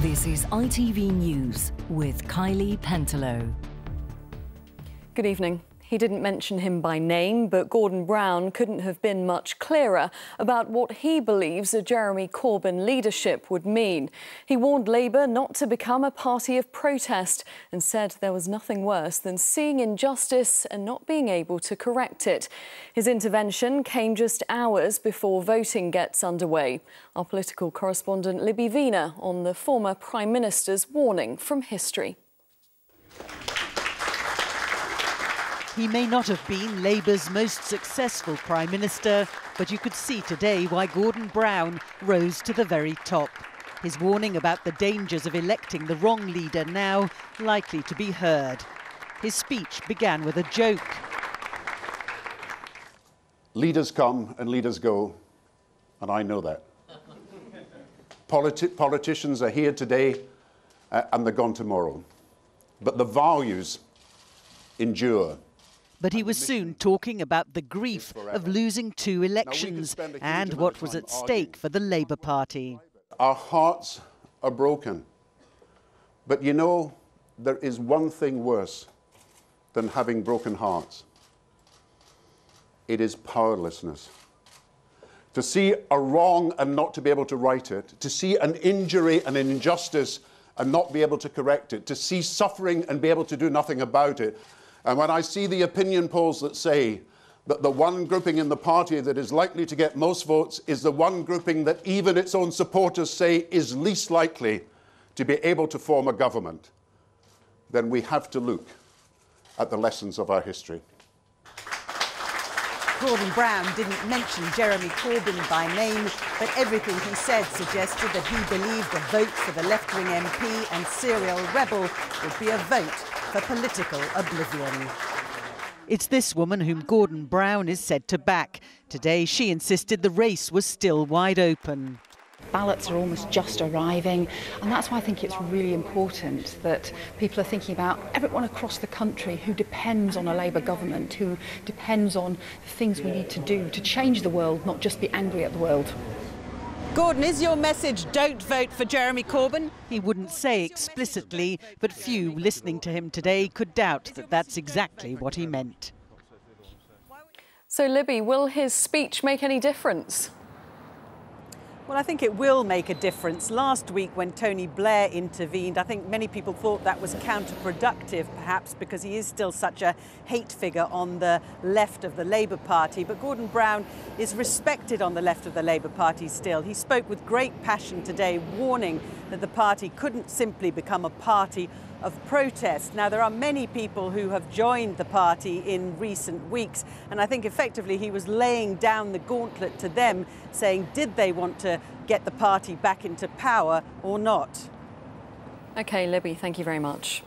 This is ITV News with Kylie Pentelow. Good evening. He didn't mention him by name, but Gordon Brown couldn't have been much clearer about what he believes a Jeremy Corbyn leadership would mean. He warned Labour not to become a party of protest and said there was nothing worse than seeing injustice and not being able to correct it. His intervention came just hours before voting gets underway. Our political correspondent Libby Wiener on the former Prime Minister's warning from history. He may not have been Labour's most successful Prime Minister, but you could see today why Gordon Brown rose to the very top. His warning about the dangers of electing the wrong leader now likely to be heard. His speech began with a joke. Leaders come and leaders go, and I know that. Politi politicians are here today uh, and they're gone tomorrow. But the values endure. But he was soon talking about the grief of losing two elections and what was at stake for the Labour Party. Our hearts are broken. But you know, there is one thing worse than having broken hearts it is powerlessness. To see a wrong and not to be able to right it, to see an injury and an injustice and not be able to correct it, to see suffering and be able to do nothing about it, and when I see the opinion polls that say that the one grouping in the party that is likely to get most votes is the one grouping that even its own supporters say is least likely to be able to form a government, then we have to look at the lessons of our history. Gordon Brown didn't mention Jeremy Corbyn by name, but everything he said suggested that he believed a vote for the left-wing MP and serial rebel would be a vote for political oblivion. It's this woman whom Gordon Brown is said to back. Today, she insisted the race was still wide open. Ballots are almost just arriving, and that's why I think it's really important that people are thinking about everyone across the country who depends on a Labour government, who depends on the things we need to do to change the world, not just be angry at the world. Gordon, is your message don't vote for Jeremy Corbyn? He wouldn't say explicitly, but few listening to him today could doubt that that's exactly what he meant. So, Libby, will his speech make any difference? Well, I think it will make a difference. Last week, when Tony Blair intervened, I think many people thought that was counterproductive, perhaps, because he is still such a hate figure on the left of the Labour Party. But Gordon Brown is respected on the left of the Labour Party still. He spoke with great passion today, warning that the party couldn't simply become a party of protest. Now, there are many people who have joined the party in recent weeks, and I think effectively he was laying down the gauntlet to them, saying, did they want to get the party back into power or not? OK, Libby, thank you very much.